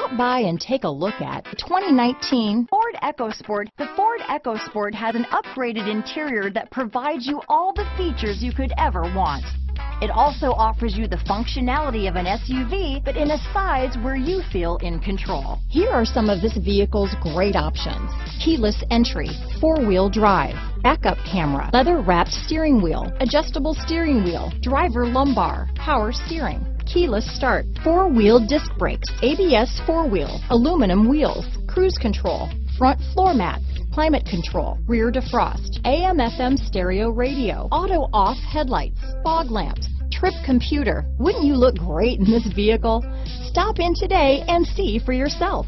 Stop by and take a look at the 2019 Ford EcoSport. The Ford EcoSport has an upgraded interior that provides you all the features you could ever want. It also offers you the functionality of an SUV, but in a size where you feel in control. Here are some of this vehicle's great options. Keyless entry, four-wheel drive, backup camera, leather-wrapped steering wheel, adjustable steering wheel, driver lumbar, power steering, keyless start, four-wheel disc brakes, ABS four-wheel, aluminum wheels, cruise control, front floor mats, climate control, rear defrost, AM FM stereo radio, auto off headlights, fog lamps, trip computer. Wouldn't you look great in this vehicle? Stop in today and see for yourself.